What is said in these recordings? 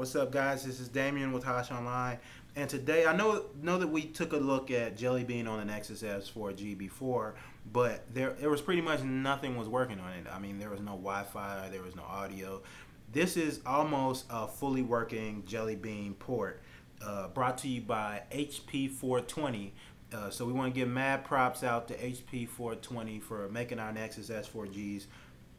What's up, guys? This is Damien with Hosh Online, and today I know know that we took a look at Jelly Bean on the Nexus S4G before, but there there was pretty much nothing was working on it. I mean, there was no Wi-Fi, there was no audio. This is almost a fully working Jelly Bean port, uh, brought to you by HP 420. Uh, so we want to give mad props out to HP 420 for making our Nexus S4Gs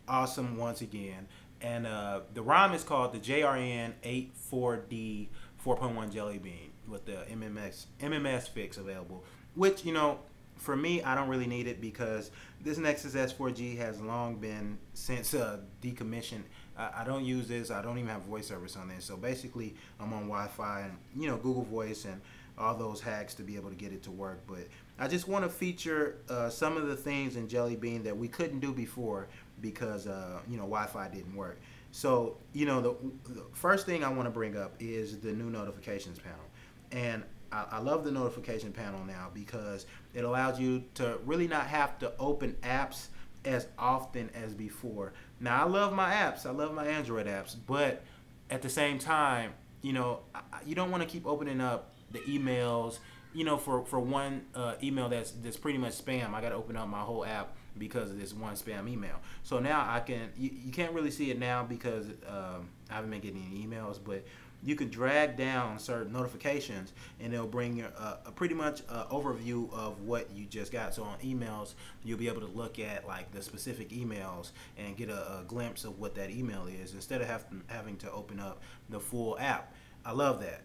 awesome once again. And uh, the ROM is called the JRN 84D 4.1 Jelly Bean with the MMS MMS fix available. Which you know, for me, I don't really need it because this Nexus S4G has long been since uh, decommissioned. I, I don't use this. I don't even have voice service on this. So basically, I'm on Wi-Fi and you know Google Voice and all those hacks to be able to get it to work. But I just want to feature uh, some of the things in Jelly Bean that we couldn't do before because uh, you know Wi-Fi didn't work. So you know the, the first thing I want to bring up is the new notifications panel, and I, I, love the notification panel now because it allows you to really not have to open apps as often as before. Now I love my apps, I love my Android apps, but at the same time, you know, you don't want to keep opening up the emails. You know, for for one uh, email that's that's pretty much spam, I got to open up my whole app because of this one spam email. So now I can, you, you can't really see it now because um, I haven't been getting any emails, but you can drag down certain notifications and it'll bring you a, a pretty much a overview of what you just got. So on emails, you'll be able to look at like the specific emails and get a, a glimpse of what that email is instead of have, having to open up the full app. I love that.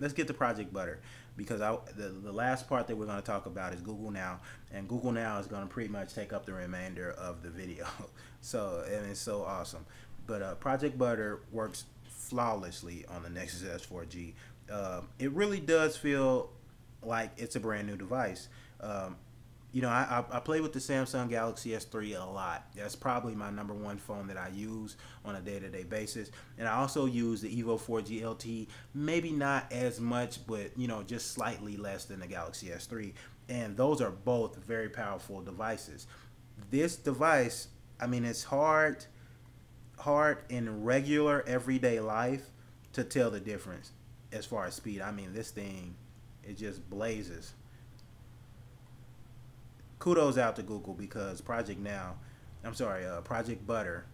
Let's get to Project Butter because I, the, the last part that we're going to talk about is Google Now, and Google Now is going to pretty much take up the remainder of the video. so, and it's so awesome. But uh, Project Butter works flawlessly on the Nexus S4G. Uh, um, it really does feel like it's a brand new device. Um, you know, I, I, play with the Samsung Galaxy S3 a lot. That's probably my number one phone that I use on a day-to-day basis. And I also use the Evo 4G LTE, maybe not as much, but you know, just slightly less than the Galaxy S3. And those are both very powerful devices. This device, I mean, it's hard, hard in regular everyday life to tell the difference as far as speed. I mean, this thing, it just blazes kudos out to Google because Project Now, I'm sorry, uh, Project Butter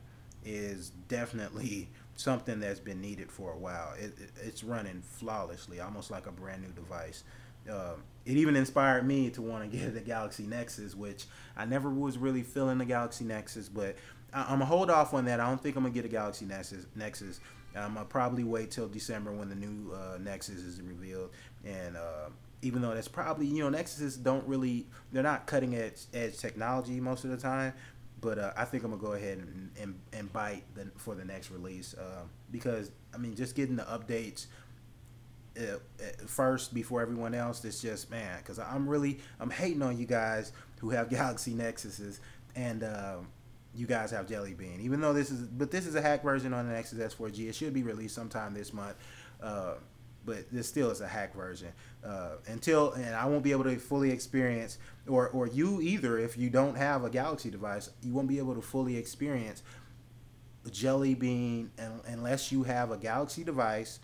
is definitely something that's been needed for a while. It, it, it's running flawlessly, almost like a brand new device. Uh, it even inspired me to want to get the Galaxy Nexus, which I never was really feeling the Galaxy Nexus, but I, am gonna hold off on that. I don't think I'm gonna get a Galaxy Nexus. Nexus. I'm gonna probably wait till December when the new uh, Nexus is revealed, and uh, even though that's probably you know Nexuses don't really they're not cutting edge edge technology most of the time, but uh, I think I'm gonna go ahead and and, and bite the, for the next release uh, because I mean just getting the updates uh, first before everyone else it's just man because I'm really I'm hating on you guys who have Galaxy Nexuses and. Um, you guys have Jelly Bean, even though this is, but this is a hack version on the Nexus S4G. It should be released sometime this month. But this still is a hack version. Uh, until and I won't be able to fully experience, or or you either if you don't have a Galaxy device, you won't be able to fully experience Jelly Bean unless you have a Galaxy device.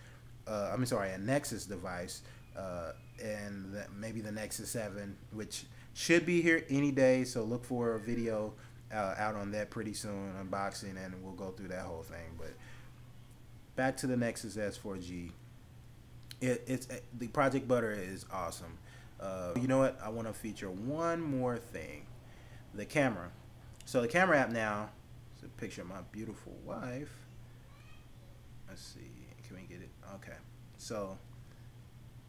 Uh, I'm sorry, a Nexus device, uh, and the, maybe the Nexus Seven, which should be here any day. So look for a video uh, out on that pretty soon, unboxing, and we'll go through that whole thing. But back to the Nexus S4G it, it's it, the Project Butter is awesome. Uh, you know what? I want to feature one more thing, the camera. So the camera app now is a picture of my beautiful wife. Let's see, can we get it? Okay, so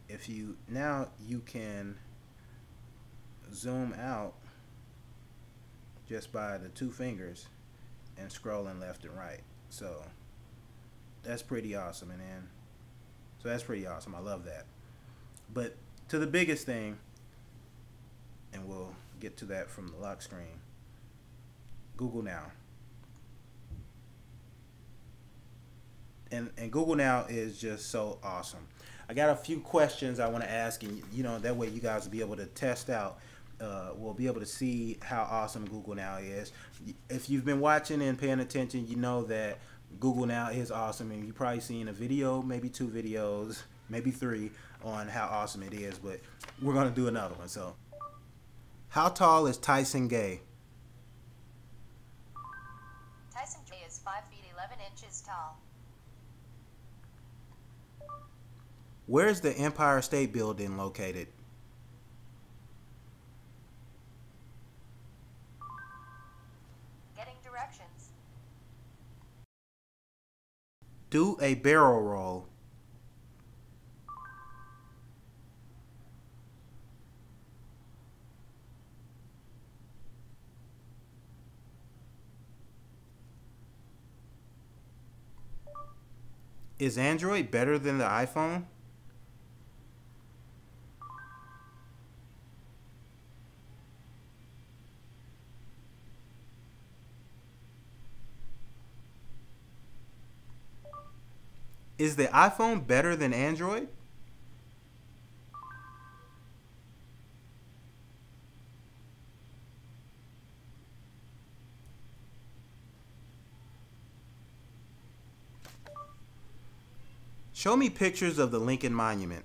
if you now you can zoom out just by the two fingers and scrolling left and right. So that's pretty awesome. And then so that's pretty awesome. I love that. But to the biggest thing, and we'll get to that from the lock screen Google Now. And, and Google Now is just so awesome. I got a few questions I want to ask, and you know that way you guys will be able to test out. Uh, we'll be able to see how awesome Google Now is. If you've been watching and paying attention, you know that Google Now is awesome, and you've probably seen a video, maybe two videos, maybe three, on how awesome it is. But we're gonna do another one. So, how tall is Tyson Gay? Tyson Gay is 5 feet 11 inches tall. Where's the Empire State Building located? Getting directions. Do a barrel roll. Is Android better than the iPhone? Is the iPhone better than Android? Show me pictures of the Lincoln Monument.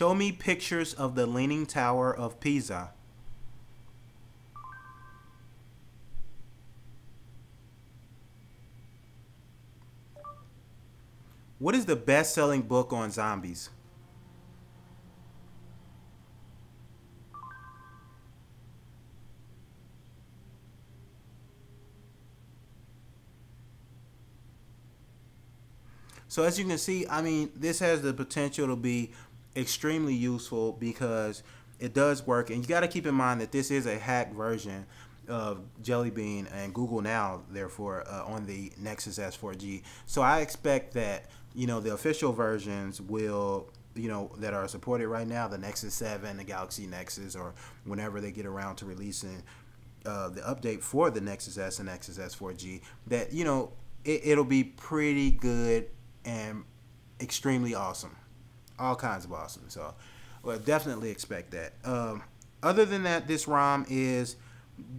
Show me pictures of the Leaning Tower of Pisa. What is the best selling book on zombies? So as you can see, I mean, this has the potential to be extremely useful because it does work. And you got to keep in mind that this is a hacked version of Jelly Bean and Google Now, therefore, uh, on the Nexus S4G. So I expect that, you know, the official versions will you know that are supported right now the nexus 7 the galaxy nexus or whenever they get around to releasing uh, the update for the nexus s and nexus s4g that you know it, it'll be pretty good and extremely awesome all kinds of awesome. So, well, definitely expect that. Um, other than that, this ROM is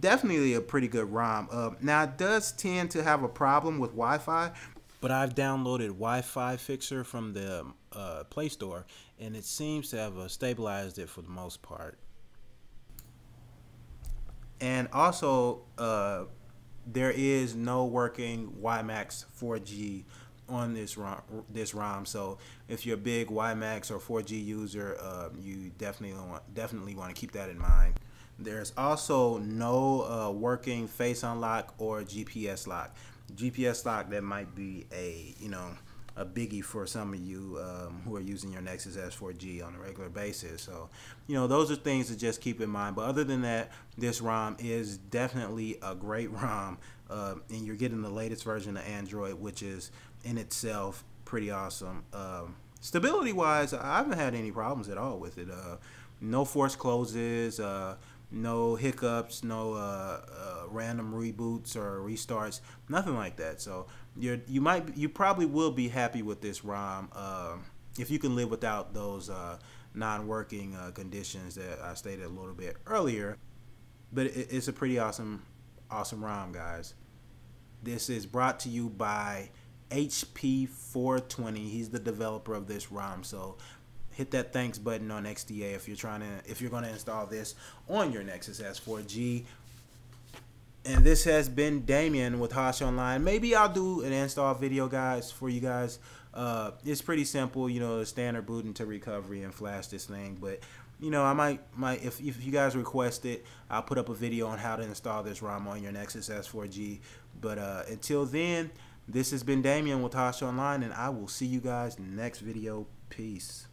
definitely a pretty good ROM. Uh, now, it does tend to have a problem with Wi-Fi, but I've downloaded Wi-Fi Fixer from the uh, Play Store, and it seems to have uh, stabilized it for the most part. And also, uh, there is no working WiMAX 4G on this ROM, this ROM. So if you're a big WiMAX or 4G user, uh, you definitely want definitely want to keep that in mind. There's also no uh, working face unlock or GPS lock. GPS lock that might be a you know a biggie for some of you um, who are using your Nexus S4G on a regular basis. So, you know, those are things to just keep in mind. But other than that, this ROM is definitely a great ROM, uh, and you're getting the latest version of Android, which is in itself pretty awesome. Um, stability wise, I haven't had any problems at all with it. Uh, no force closes, uh, no hiccups, no uh, uh random reboots or restarts, nothing like that. So you you might you probably will be happy with this ROM um, if you can live without those uh, non-working uh, conditions that I stated a little bit earlier. But it, it's a pretty awesome awesome ROM, guys. This is brought to you by HP 420. He's the developer of this ROM. So hit that thanks button on XDA if you're trying to if you're going to install this on your Nexus S4G. And this has been Damien with Hosh Online. Maybe I'll do an install video, guys, for you guys. Uh, it's pretty simple, you know, standard boot into recovery and flash this thing. But you know, I might might if if you guys request it, I'll put up a video on how to install this ROM on your Nexus S4G. But uh, until then. This has been Damien with Tosh Online, and I will see you guys next video. Peace.